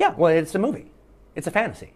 Yeah, well, it's a movie. It's a fantasy.